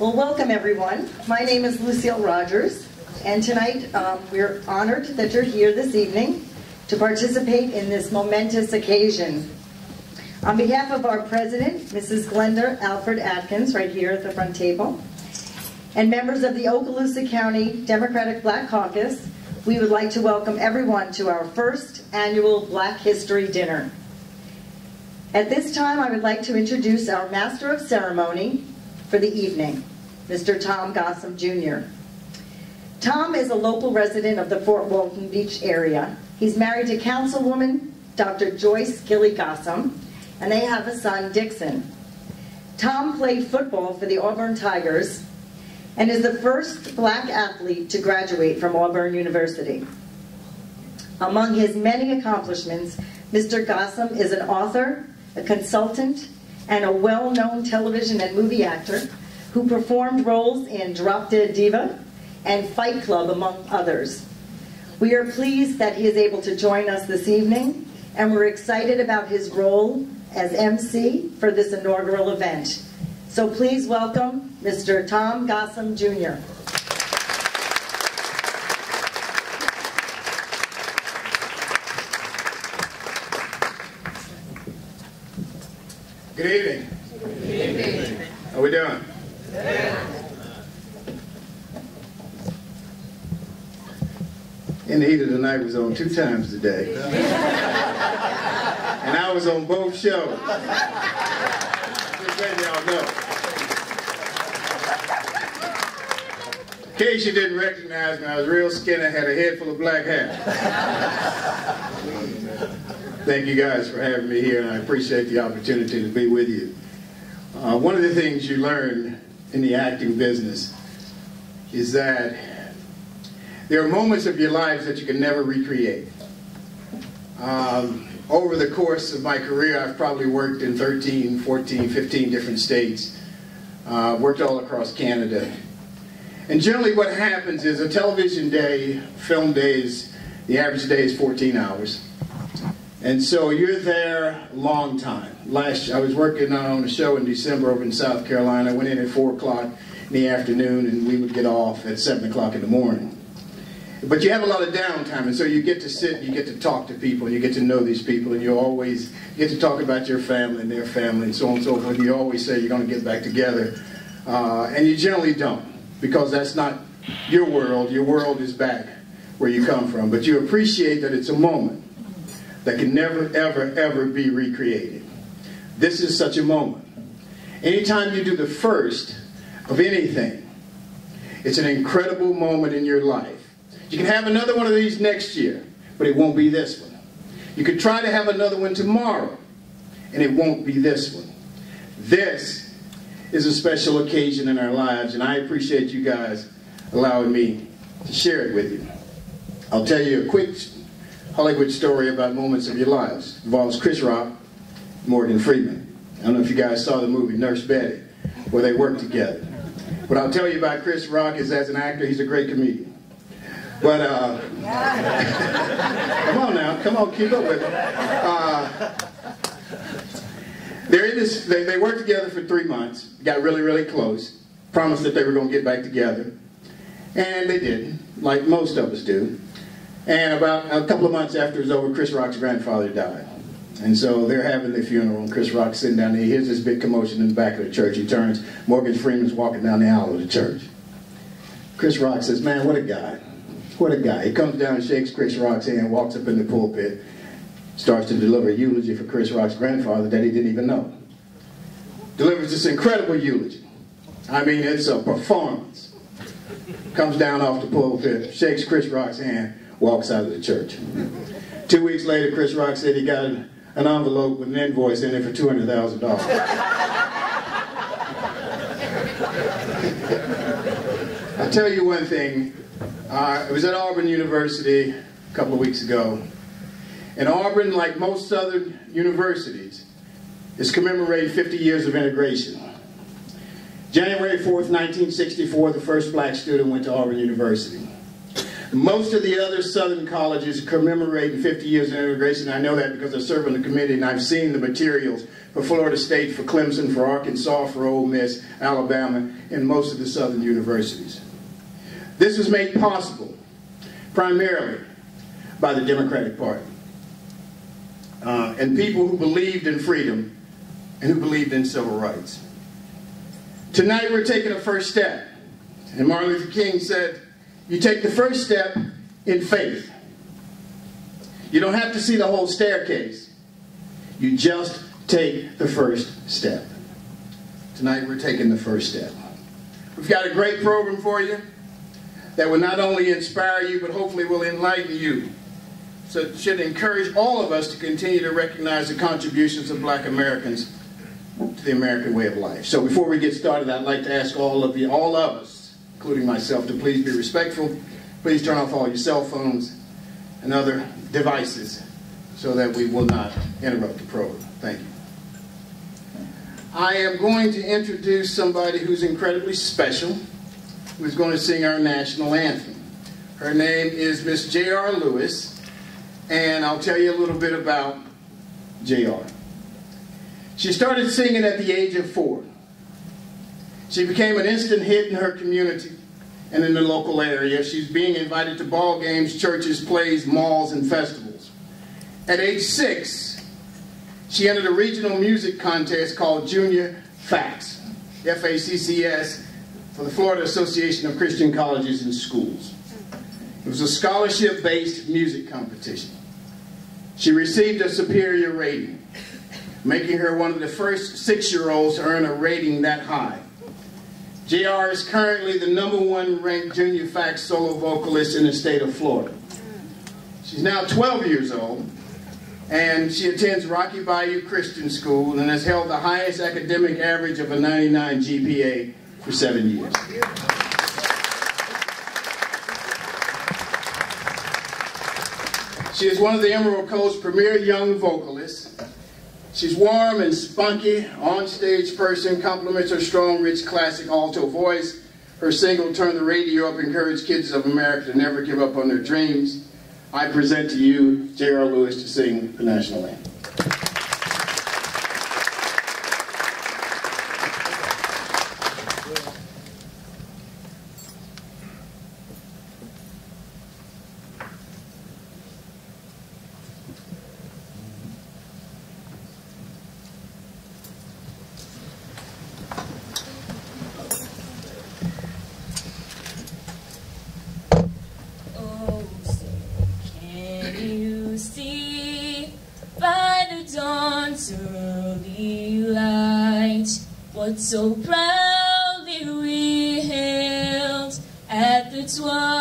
Well, welcome everyone. My name is Lucille Rogers, and tonight um, we're honored that you're here this evening to participate in this momentous occasion. On behalf of our president, Mrs. Glenda Alfred Atkins, right here at the front table, and members of the Okaloosa County Democratic Black Caucus, we would like to welcome everyone to our first annual Black History Dinner. At this time, I would like to introduce our Master of Ceremony, for the evening, Mr. Thom Gossom Jr. Thom is a local resident of the Fort Walton Beach area. He's married to Councilwoman Dr. Joyce Gilly Gossom, and they have a son, Dixon. Thom played football for the Auburn Tigers and is the first black athlete to graduate from Auburn University. Among his many accomplishments, Mr. Gossom is an author, a consultant, and a well-known television and movie actor who performed roles in Drop Dead Diva and Fight Club, among others. We are pleased that he is able to join us this evening, and we're excited about his role as MC for this inaugural event. So please welcome Mr. Thom Gossom Jr. Good evening. Good evening. How we doing? In the heat of the night was on two times today. and I was on both shows. Just letting y'all know. In case you didn't recognize me, I was real skinny, had a head full of black hair. Thank you guys for having me here, and I appreciate the opportunity to be with you. Uh, one of the things you learn in the acting business is that there are moments of your lives that you can never recreate. Um, over the course of my career, I've probably worked in 13, 14, 15 different states, uh, worked all across Canada. And generally what happens is a television day, film days, the average day is 14 hours. And so you're there a long time. Last, I was working on a show in December over in South Carolina. I went in at 4 o'clock in the afternoon and we would get off at 7 o'clock in the morning. But you have a lot of downtime, and so you get to sit, you get to talk to people, you get to know these people, and you always get to talk about your family and their family and so on and so forth. You always say you're going to get back together, uh, and you generally don't, because that's not your world. Your world is back where you come from. But you appreciate that it's a moment that can never, ever, ever be recreated. This is such a moment. Anytime you do the first of anything, it's an incredible moment in your life. You can have another one of these next year, but it won't be this one. You could try to have another one tomorrow, and it won't be this one. This is a special occasion in our lives, and I appreciate you guys allowing me to share it with you. I'll tell you a quick Hollywood story about moments of your lives. It involves Chris Rock, Morgan Freeman. I don't know if you guys saw the movie Nurse Betty, where they work together. What I'll tell you about Chris Rock is as an actor, he's a great comedian. But, uh, come on now, come on, keep up with it. Uh, they're in this, they, they worked together for three months, got really, really close, promised that they were going to get back together, and they didn't, like most of us do. And about a couple of months after it was over, Chris Rock's grandfather died. And so they're having the funeral, and Chris Rock's sitting down there. He hears this big commotion in the back of the church. He turns, Morgan Freeman's walking down the aisle of the church. Chris Rock says, man, what a guy. What a guy. He comes down and shakes Chris Rock's hand, walks up in the pulpit, starts to deliver a eulogy for Chris Rock's grandfather that he didn't even know. Delivers this incredible eulogy. I mean, it's a performance. Comes down off the pulpit, shakes Chris Rock's hand, walks out of the church. Two weeks later, Chris Rock said he got an envelope with an invoice in it for $200,000. I'll tell you one thing. Uh, I was at Auburn University a couple of weeks ago. And Auburn, like most southern universities, is commemorating 50 years of integration. January 4th, 1964, the first black student went to Auburn University. Most of the other Southern colleges commemorating 50 years of integration. I know that because I serve on the committee and I've seen the materials for Florida State, for Clemson, for Arkansas, for Ole Miss, Alabama, and most of the Southern universities. This was made possible primarily by the Democratic Party uh, and people who believed in freedom and who believed in civil rights. Tonight we're taking a first step. And Martin Luther King said, you take the first step in faith. You don't have to see the whole staircase. You just take the first step. Tonight we're taking the first step. We've got a great program for you that will not only inspire you, but hopefully will enlighten you. So it should encourage all of us to continue to recognize the contributions of black Americans to the American way of life. So before we get started, I'd like to ask all of you, all of us, including myself, to please be respectful. Please turn off all your cell phones and other devices so that we will not interrupt the program. Thank you. I am going to introduce somebody who's incredibly special, who's going to sing our national anthem. Her name is Miss J.R. Lewis, and I'll tell you a little bit about J.R. She started singing at the age of four. She became an instant hit in her community and in the local area. She's being invited to ball games, churches, plays, malls, and festivals. At age six, she entered a regional music contest called Junior FACCS, F-A-C-C-S, for the Florida Association of Christian Colleges and Schools. It was a scholarship-based music competition. She received a superior rating making her one of the first six-year-olds to earn a rating that high. JR is currently the number one ranked junior FACCS solo vocalist in the state of Florida. She's now 12 years old, and she attends Rocky Bayou Christian School and has held the highest academic average of a 99 GPA for seven years. She is one of the Emerald Coast's premier young vocalists She's warm and spunky, on-stage person, compliments her strong, rich, classic alto voice. Her single, Turn the Radio Up, encouraged kids of America to never give up on their dreams. I present to you J.R. Lewis to sing the national anthem. What so proudly we hailed at the twilight's